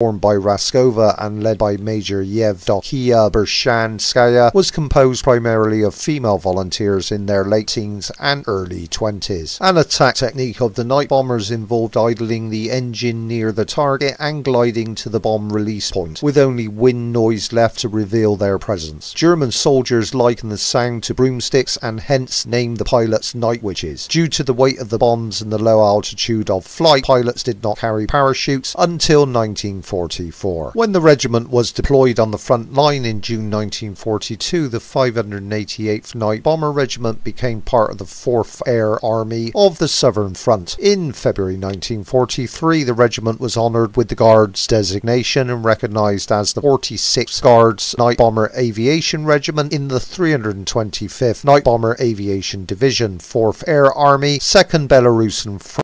formed by Raskova and led by Major Yevdokiya Bershanskaya, was composed primarily of female volunteers in their late teens and early 20s. An attack technique of the night bombers involved idling the engine near the target and gliding to the bomb release point, with only wind noise left to reveal their presence. German soldiers likened the sound to broomsticks and hence named the pilots night witches. Due to the weight of the bombs and the low altitude of flight, pilots did not carry parachutes until 19 1944. When the regiment was deployed on the front line in June 1942, the 588th Night Bomber Regiment became part of the 4th Air Army of the Southern Front. In February 1943, the regiment was honoured with the Guards designation and recognised as the 46th Guards Night Bomber Aviation Regiment in the 325th Night Bomber Aviation Division, 4th Air Army, 2nd Belarusian Front.